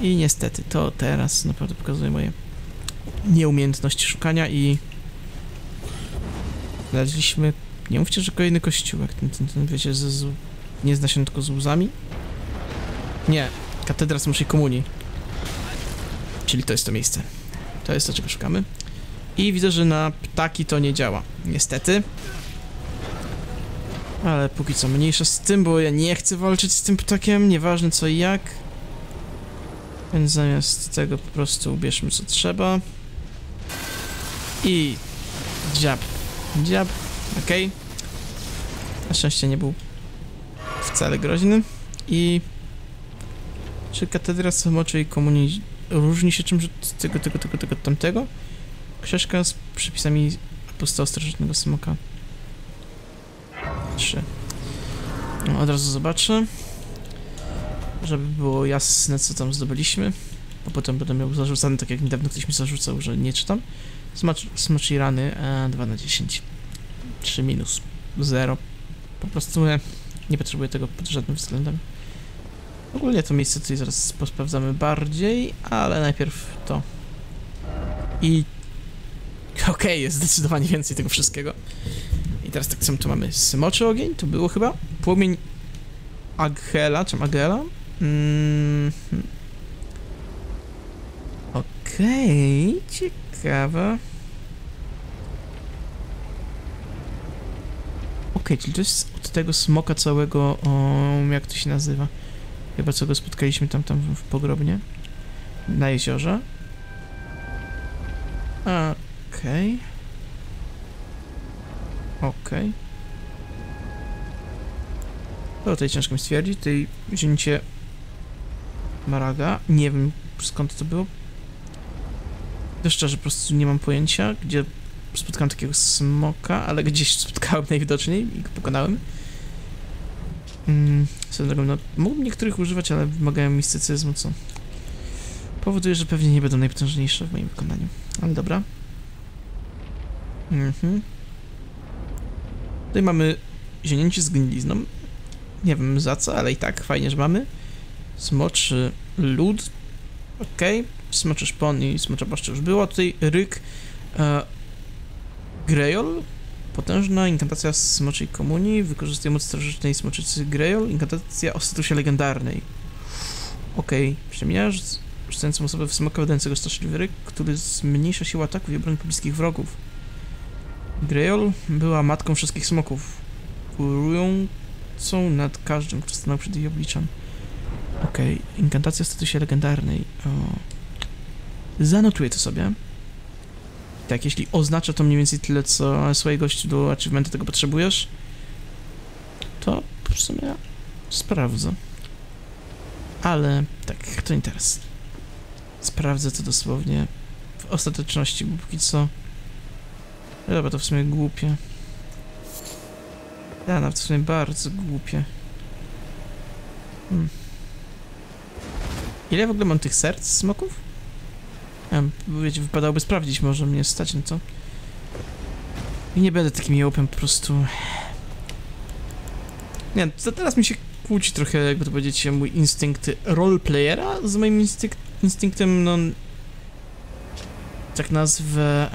I niestety to teraz naprawdę pokazuje moje nieumiejętności szukania i znaleźliśmy, nie mówcie, że kolejny kościółek, ten, ten, ten wiecie, z, z, nie zna się tylko z łzami? Nie, katedra Smuszej Komunii. Czyli to jest to miejsce. To jest to, czego szukamy. I widzę, że na ptaki to nie działa. Niestety. Ale póki co mniejsza z tym, bo ja nie chcę walczyć z tym ptakiem, nieważne co i jak. Więc zamiast tego po prostu ubierzmy co trzeba. I dziab. Dziab. Okay. Na szczęście nie był wcale groźny. I czy katedra samoczej komunii różni się czymś od tego, tego, tego, tego, tamtego? Książka z przepisami apostoła starożytnego smoka. 3. No, od razu zobaczę. Żeby było jasne, co tam zdobyliśmy. A potem będę miał zarzucane, tak jak niedawno ktoś mi zarzucał, że nie czytam. Smacz, smoczy rany e, 2 na 10. 3 minus. 0. Po prostu nie, nie potrzebuję tego pod żadnym względem. Ogólnie to miejsce tutaj zaraz posprawdzamy bardziej, ale najpierw to. I okej, okay, jest zdecydowanie więcej tego wszystkiego. I teraz tak samo tu mamy smoczy ogień, tu było chyba. Płomień Agela, czy Agela? Mm -hmm. Okej, okay, ciekawe. Okej, okay, czyli to jest od tego smoka całego, o, jak to się nazywa? Chyba co go spotkaliśmy tam, tam w pogrobnie. Na jeziorze. Okej. Okej. Okay. Tutaj ciężko mi stwierdzić. Tutaj wzięcie Maraga. Nie wiem skąd to było. To szczerze, po prostu nie mam pojęcia, gdzie spotkałem takiego smoka, ale gdzieś spotkałem najwidoczniej i go pokonałem. Mm, swoją drogą, no, mógłbym niektórych używać, ale wymagają mistycyzmu, co powoduje, że pewnie nie będą najpotężniejsze w moim wykonaniu. Ale dobra. Mhm. Tutaj mamy zienięcie z gnilizną. Nie wiem za co, ale i tak fajnie, że mamy. Smoczy lód. Okej. Okay. Smoczy szpon i smocza paszcza już było. Tutaj ryk. E. Potężna inkantacja smoczej komunii. Wykorzystuje moc starożytnej smoczycy Grejol. Inkantacja o statusie legendarnej. Okej. Okay. Przemienia rzucającą osobę w smoka wydającego straszliwy ryk, który zmniejsza siłę ataków i obrony pobliskich wrogów. Grejol była matką wszystkich smoków, górującą nad każdym, kto stanął przed jej obliczem. Okej, okay. inkantacja w statusie legendarnej. O. Zanotuję to sobie. Tak, jeśli oznacza to mniej więcej tyle, co swojej gości do achievementa tego potrzebujesz, to w sumie sprawdzę. Ale tak, to interes. Sprawdzę to dosłownie w ostateczności, bo póki co Dobra, to w sumie głupie. Ja, nawet w sumie bardzo głupie. Hmm. Ile w ogóle mam tych serc smoków? Ja, wiecie, wypadałoby sprawdzić, może mnie stać, no co? I nie będę takim jełopem po prostu... Nie, to teraz mi się kłóci trochę, jakby to powiedzieć, mój instynkt roleplayera z moim instynkt, instynktem, no... Tak nazwę...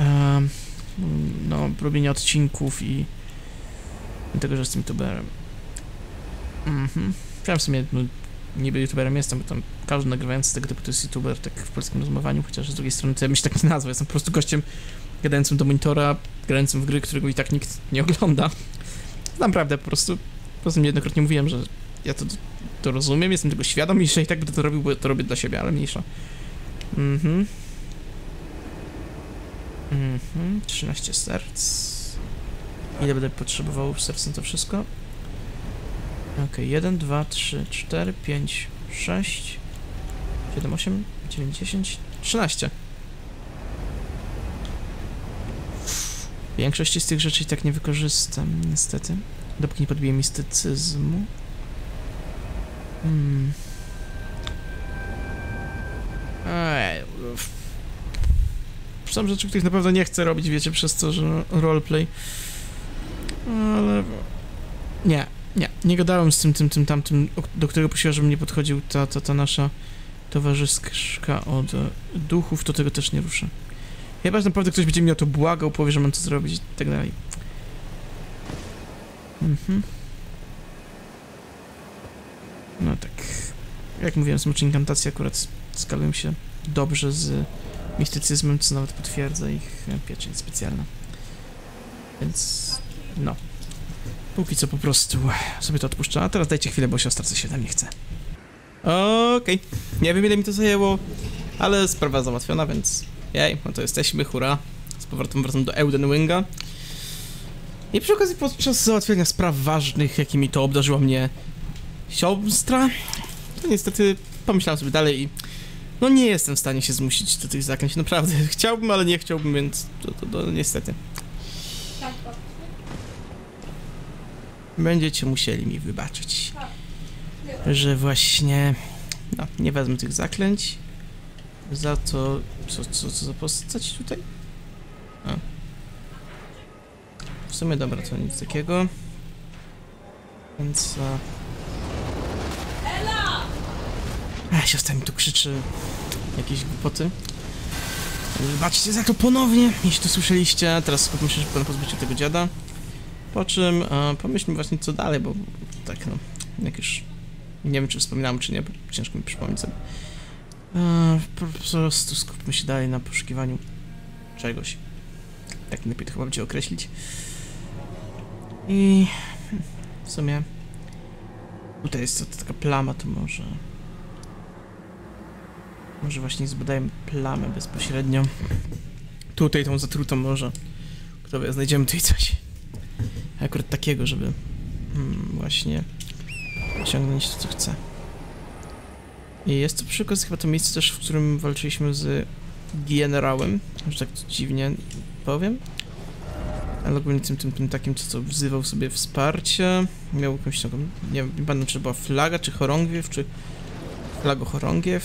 no, robienia odcinków i tego, że jestem youtuberem. Mhm. Ja w sumie no, niby youtuberem jestem, bo tam każdy nagrywający tego typu to jest youtuber, tak w polskim rozmowaniu, chociaż z drugiej strony to ja myślę tak nie nazwę, jestem po prostu gościem gadającym do monitora, grającym w gry, którego i tak nikt nie ogląda. Naprawdę, po prostu, po prostu niejednokrotnie mówiłem, że ja to, to rozumiem, jestem tego świadom i że i tak będę to robił, bo to robię dla siebie, ale mniejsza. Mhm. Mhm, 13 serc. Ile będę potrzebował serc na to wszystko? Ok, 1, 2, 3, 4, 5, 6, 7, 8, 9, 10, 13. Większości z tych rzeczy i tak nie wykorzystam, niestety. Dopóki nie podbiję mistycyzmu. Hmm. Są rzeczy, których na pewno nie chcę robić, wiecie, przez to, że roleplay. Ale... Nie, nie, nie gadałem z tym, tym, tym, tamtym, do którego prosiła, żeby mnie podchodził ta, ta, ta nasza towarzyszka od duchów, to tego też nie ruszę. Chyba, że naprawdę ktoś będzie mnie o to błagał, powie, że mam to zrobić i tak dalej. Mhm. No tak. Jak mówiłem, smoczy inkantacje akurat skalują się dobrze z mistycyzmem, co nawet potwierdza ich e, pieczęć specjalna. Więc... no. Póki co po prostu sobie to odpuszczę. A teraz dajcie chwilę, bo siostrze się tam nie chce. Okej. Nie wiem ile mi to zajęło, ale sprawa załatwiona, więc jej, no to jesteśmy, hura. Z powrotem wracam do Eldenwinga. I przy okazji podczas załatwiania spraw ważnych, jakimi to obdarzyła mnie siostra, to niestety pomyślałem sobie dalej i no nie jestem w stanie się zmusić do tych zaklęć, naprawdę. Chciałbym, ale nie chciałbym, więc to, to, to niestety. Będziecie musieli mi wybaczyć, że właśnie no, nie wezmę tych zaklęć. Za to... Co, co, co za postać tutaj? A. W sumie dobra, to nic takiego. Więc... A... Ech, siostra mi tu krzyczy jakieś głupoty. Wybaczcie za to ponownie, jeśli to słyszeliście. Teraz skupmy się szybko na pozbyciu tego dziada. Po czym e, pomyślmy właśnie co dalej, bo tak no, jak już nie wiem czy wspominałem czy nie, bo ciężko mi przypomnieć sobie. E, po prostu skupmy się dalej na poszukiwaniu czegoś. Tak lepiej to chyba będzie określić. I w sumie tutaj jest to, to taka plama, to może... Może właśnie zbadajmy plamę bezpośrednio. Tutaj tą zatrutą może. Kto wie, znajdziemy tutaj coś akurat takiego, żeby mm, właśnie osiągnąć to, co chcę. I jest to przy okazji chyba to miejsce też, w którym walczyliśmy z generałem, że tak dziwnie powiem. Ale ogólnie tym, tym, tym takim, co, co wzywał sobie wsparcie. Miał jakąś taką, nie nie pamiętam, czy była flaga, czy chorągiew, czy flago-chorągiew.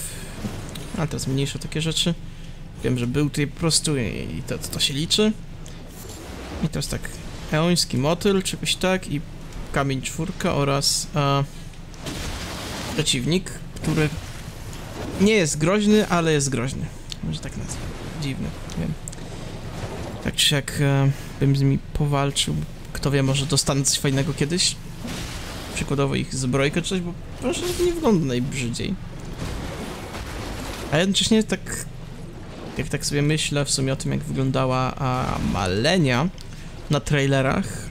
A teraz mniejsze takie rzeczy. Wiem, że był tutaj po prostu i, to, to, się liczy. I teraz tak, eoński motyl, czegoś tak i kamień czwórka oraz e, przeciwnik, który nie jest groźny, ale jest groźny. Może tak nazwę. Dziwny, wiem. Tak czy jak e, bym z nimi powalczył, kto wie, może dostanę coś fajnego kiedyś. Przykładowo ich zbrojkę czy coś, bo proszę, nie wygląda najbrzydziej. A jednocześnie tak, jak tak sobie myślę w sumie o tym, jak wyglądała a, Malenia na trailerach,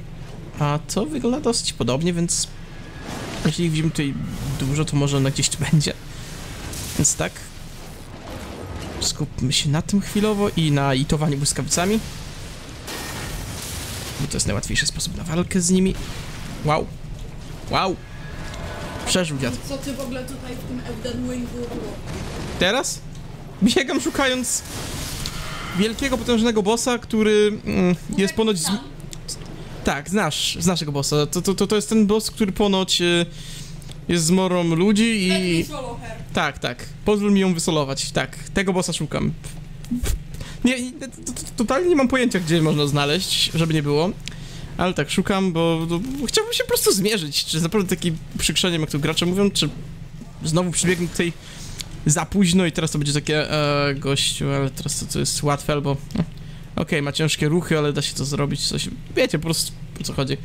a to wygląda dosyć podobnie, więc jeśli widzimy tutaj dużo, to może ona gdzieś tu będzie. Więc tak, skupmy się na tym chwilowo i na itowaniu błyskawicami. Bo to jest najłatwiejszy sposób na walkę z nimi. Wow. Wow. Przeżył dziad. Co ty w ogóle tutaj w tym Elden Wingu było? Teraz biegam szukając wielkiego, potężnego bossa, który mm, jest ponoć... Z... Tak, znasz, znasz tego bossa. To, to, to, to jest ten boss, który ponoć y, jest zmorą ludzi i... Tak, tak. Pozwól mi ją wysolować. Tak, tego bossa szukam. Nie, nie, to, to, totalnie nie mam pojęcia, gdzie można znaleźć, żeby nie było. Ale tak, szukam, bo, bo, chciałbym się po prostu zmierzyć. Czy naprawdę taki przykrzeniem, jak tu gracze mówią, czy znowu przybiegnę tutaj za późno i teraz to będzie takie, e, gościu, ale teraz to, to jest łatwe, albo... no, Okej, ma ciężkie ruchy, ale da się to zrobić, coś... Wiecie po prostu, o co chodzi.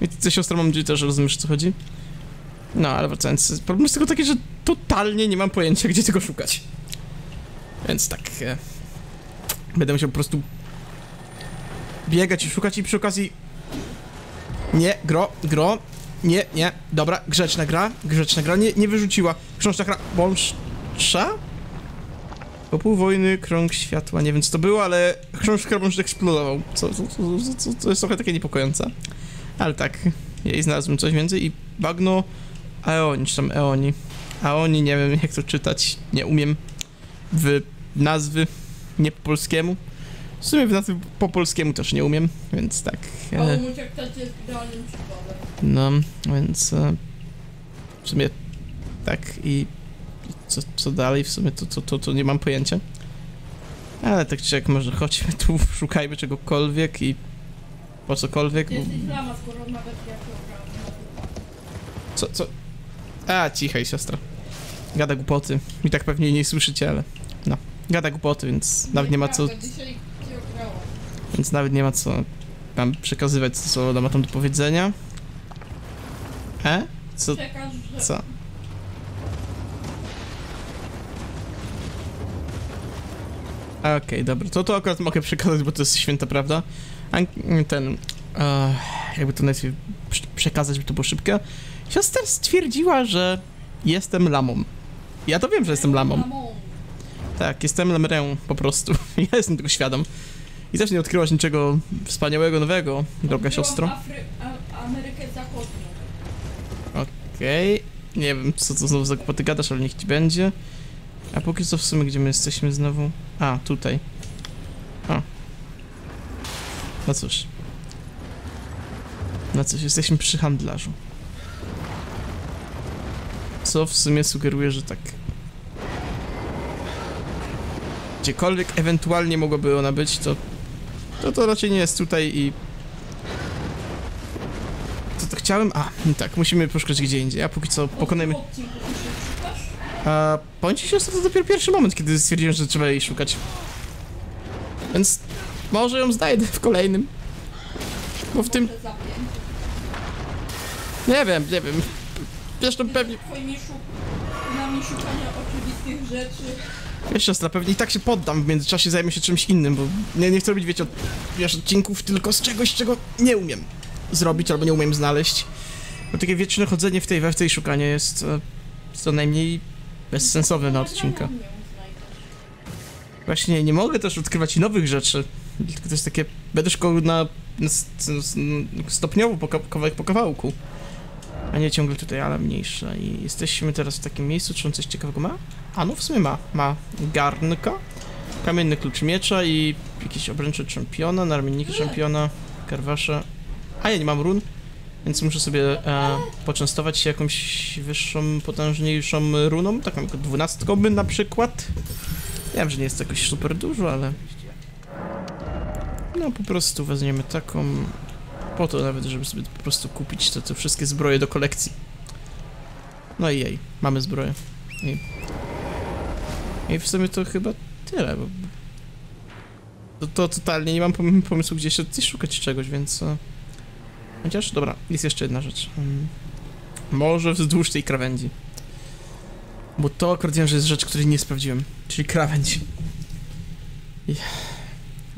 I ty, siostra, mam nadzieję też rozumiesz, o co chodzi. No, ale wracając, problem jest tylko taki, że totalnie nie mam pojęcia, gdzie tego szukać. Więc tak, e, będę musiał po prostu biegać i szukać i przy okazji... Nie, gro, gro, nie, nie, dobra, grzeczna gra, grzeczna gra, nie, nie wyrzuciła. Książka gra, bąsza? Po pół wojny, krąg światła, nie wiem co to było, ale książka bąszcz eksplodował, co, co, co, co, co jest trochę takie niepokojące. Ale tak, jej znalazłem coś więcej i bagno Aeoni, czy tam Eoni. Aoni, nie wiem jak to czytać, nie umiem. W nazwy nie po polskiemu. W sumie w nazwy po polskiemu też nie umiem, więc tak. E, jest idealnym przykładem. no, więc e, w sumie tak i co, co dalej w sumie to, to, to, to nie mam pojęcia. Ale tak czy jak może chodźmy tu, szukajmy czegokolwiek i po cokolwiek. Co, co? A, cichaj siostra. Gada głupoty. I tak pewnie nie słyszycie, ale no. Gada głupoty, więc nawet nie ma co, więc nawet nie ma co tam przekazywać, co ona ma tam do powiedzenia. E? Co? Co? Okej, dobra, to to akurat mogę przekazać, bo to jest święta prawda. Ten, e, jakby to prze- przekazać, by to było szybkie. Siostra stwierdziła, że jestem lamą. Ja to wiem, że jestem lamą. Tak, jestem lamrę po prostu. Ja jestem tego świadom. I też nie odkryłaś niczego wspaniałego, nowego, droga Odkryłam siostro. Afry... A- Amerykę Zachodnią. Okej. Nie wiem, co to znowu za głupoty gadasz, ale niech ci będzie. A póki co w sumie, gdzie my jesteśmy znowu? A, tutaj. O. No cóż. No cóż, jesteśmy przy handlarzu. Co w sumie sugeruje, że tak. Gdziekolwiek ewentualnie mogłaby ona być, to... To to raczej nie jest tutaj i... Co to chciałem? A, tak, musimy poszukać gdzie indziej, a póki co pokonajmy... Się? A ci siostro, to dopiero pierwszy moment, kiedy stwierdziłem, że trzeba jej szukać. Więc może ją znajdę w kolejnym. Bo w tym, nie wiem, nie wiem. Zresztą pewnie, Twoimi szukami szukania oczywistych rzeczy. wiesz siostra, pewnie i tak się poddam, w międzyczasie zajmę się czymś innym, bo nie, nie chcę robić, wiecie, od, wiesz, odcinków tylko z czegoś, czego nie umiem zrobić albo nie umiem znaleźć. Bo takie wieczne chodzenie w tej we w tej szukanie jest e, co najmniej bezsensowne na odcinka. Właśnie nie mogę też odkrywać nowych rzeczy. Tylko to jest takie. Będę szkoły na, na stopniowo po, ka- kawałek po kawałku. A nie ciągle tutaj, ale mniejsza. I jesteśmy teraz w takim miejscu, czy on coś ciekawego ma? A no w sumie ma. Ma garnka, kamienny klucz miecza i jakieś obręcze czempiona, narmienniki czempiona, karwasze. A ja nie mam run, więc muszę sobie e, poczęstować się jakąś wyższą, potężniejszą runą, taką jak dwunastką na przykład. Wiem, że nie jest jakoś super dużo, ale... No po prostu weźmiemy taką... Po to nawet, żeby sobie po prostu kupić te, te wszystkie zbroje do kolekcji. No i jej, mamy zbroję. I... I w sumie to chyba tyle, bo... To, to totalnie nie mam pom- pomysłu, gdzie gdzieś szukać czegoś, więc... Chociaż, dobra, jest jeszcze jedna rzecz. Może wzdłuż tej krawędzi. Bo to akurat wiem, że jest rzecz, której nie sprawdziłem. Czyli krawędź. I-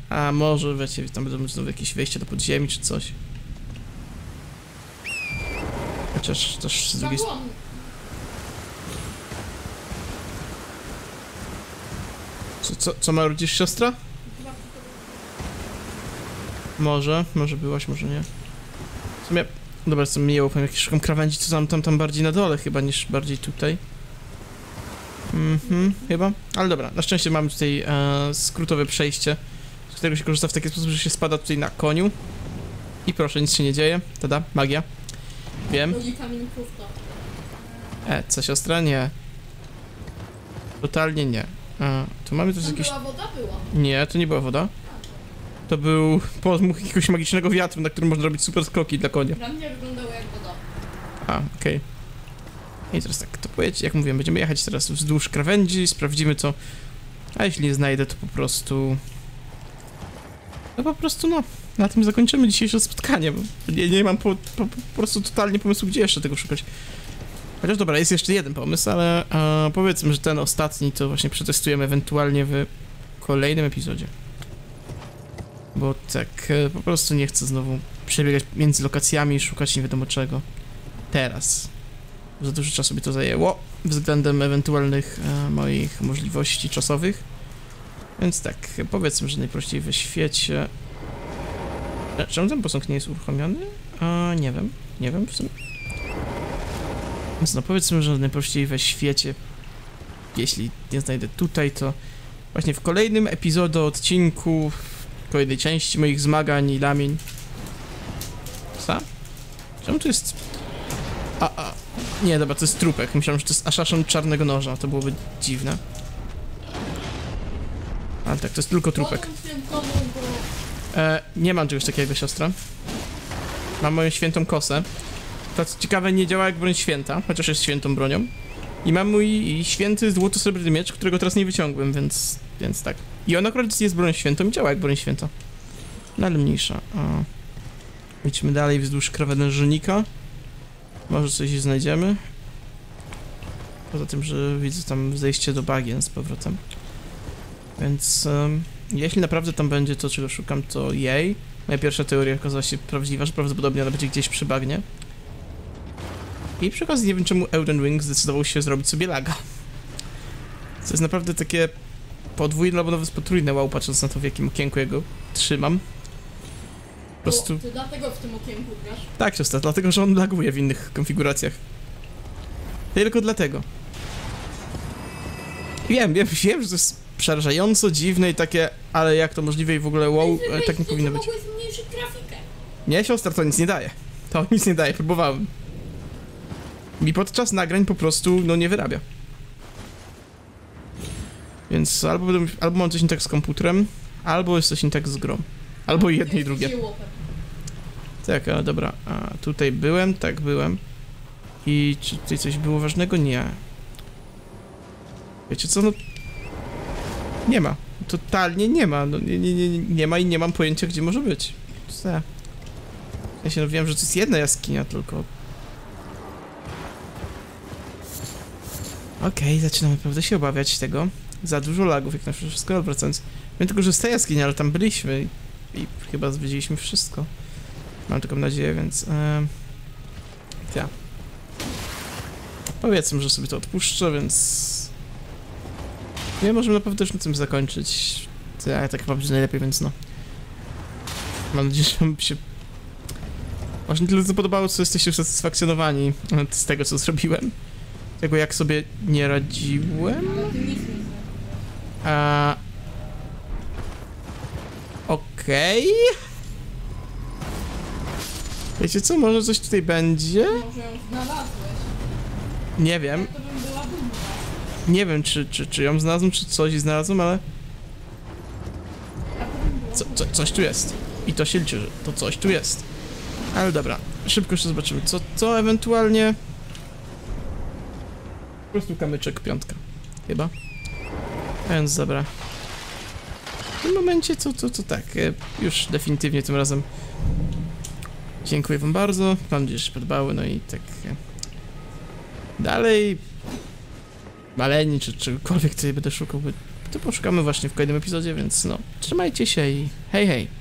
A może, wiecie, tam będą znowu jakieś wejścia do podziemi czy coś. Chociaż też z drugiej strony... Co, co, co ma rodzisz siostra? Może, może byłaś, może nie. Sumie, dobra, co mi powiem, jak szukam krawędzi, to tam, tam, tam bardziej na dole chyba, niż bardziej tutaj. Mhm, chyba. Ale dobra, na szczęście mamy tutaj e, skrótowe przejście, z którego się korzysta w taki sposób, że się spada tutaj na koniu. I proszę, nic się nie dzieje. Tada, magia. Wiem. E, co siostra? Nie. Totalnie nie. E, tu mamy też jakieś... była woda? Była. Nie, to nie była woda. To był podmuch jakiegoś magicznego wiatru, na którym można robić super skoki dla konia. Dla mnie wyglądało jak woda. A, okej. I teraz tak, to powiedzcie, jak mówiłem, będziemy jechać teraz wzdłuż krawędzi, sprawdzimy to. A jeśli nie znajdę, to po prostu... No po prostu, no, na tym zakończymy dzisiejsze spotkanie, bo nie, nie mam po, po, po prostu totalnie pomysłu, gdzie jeszcze tego szukać. Chociaż dobra, jest jeszcze jeden pomysł, ale e, powiedzmy, że ten ostatni to właśnie przetestujemy ewentualnie w kolejnym epizodzie. Bo tak, e, po prostu nie chcę znowu przebiegać między lokacjami i szukać nie wiadomo czego. Teraz. Za dużo czasu by to zajęło względem ewentualnych e, moich możliwości czasowych. Więc tak, powiedzmy, że najprościej we świecie... E, czemu ten posąg nie jest uruchomiony? E, nie wiem, nie wiem w sumie. Więc no powiedzmy, że najprościej we świecie, jeśli nie znajdę tutaj, to właśnie w kolejnym epizodzie odcinku, kolejnej części moich zmagań i lamień. Co? Czemu tu jest... A, a... Nie, dobra, to jest trupek. Myślałem, że to jest Assassin czarnego noża, to byłoby dziwne. Ale tak, to jest tylko trupek. E, nie mam czegoś takiego, siostra. Mam moją świętą kosę. To co ciekawe, nie działa jak broń święta, chociaż jest świętą bronią. I mam mój święty złoto-srebrny miecz, którego teraz nie wyciągłem, więc, więc tak. I on akurat jest bronią świętą działa jak broń święta. No ale mniejsza. Idźmy dalej wzdłuż krawężnika. Może coś znajdziemy. Poza tym, że widzę tam zejście do bagien z powrotem. Więc em, jeśli naprawdę tam będzie to, czego szukam, to jej. Moja pierwsza teoria okazała się prawdziwa, że prawdopodobnie ona będzie gdzieś przy bagnie. I przy okazji nie wiem, czemu Elden Ring zdecydował się zrobić sobie laga. To jest naprawdę takie podwójne albo nawet potrójne wow, patrząc na to, w jakim okienku ja go trzymam. Po prostu... Bo ty dlatego w tym okienku grasz. Tak, siostra, dlatego, że on laguje w innych konfiguracjach. Tylko dlatego. Wiem, wiem, wiem, że to jest przerażająco dziwne i takie, ale jak to możliwe i w ogóle wow, e, tak nie powinno być. Mogłeś zmniejszyć grafikę. Nie, siostra, to nic nie daje. To nic nie daje, próbowałem. Mi podczas nagrań po prostu, no, nie wyrabia. Więc albo, będę- albo mam coś nie tak z komputerem, albo jest coś nie tak z grą. Albo jedno i drugie. Tak, a dobra, a tutaj byłem, tak byłem. I czy tutaj coś było ważnego? Nie. Wiecie co, no... Nie ma. Totalnie nie ma. No, nie, nie, nie, nie ma i nie mam pojęcia, gdzie może być. Co? Ja się no, wiem, że to jest jedna jaskinia tylko. Okej, zaczynam naprawdę się obawiać tego. Za dużo lagów, jak na wszystko, wracając. Wiem tylko, że jest ta jaskinia, ale tam byliśmy i, i chyba zwiedziliśmy wszystko. Mam taką nadzieję, więc... Yy... Ja. Powiedzmy, że sobie to odpuszczę, więc... Nie, możemy naprawdę już na tym zakończyć. Ja tak chyba będzie najlepiej, więc no. Mam nadzieję, że się... Właśnie tyle co podobało, co jesteście usatysfakcjonowani e, z tego, co zrobiłem. Tego, jak sobie nie radziłem. Ale ty nic nie znasz. A... Okej. Wiecie co, może coś tutaj będzie? Może ją znalazłeś. Nie wiem. To bym była dumna. Nie wiem, czy, czy, czy ją znalazłem, czy coś znalazłem, ale co, co, coś tu jest. I to się liczy, że to coś tu jest. Ale dobra, szybko jeszcze zobaczymy, co, co ewentualnie... Po prostu kamyczek piątka, chyba. Więc dobra. W tym momencie co, co, co tak, e, już definitywnie tym razem dziękuję wam bardzo, mam nadzieję, że podobały, no i tak e, dalej maleni, czy czegokolwiek tutaj będę szukał, to poszukamy właśnie w kolejnym epizodzie, więc no, trzymajcie się i hej hej!